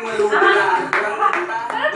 Ngeluh, kurang kurang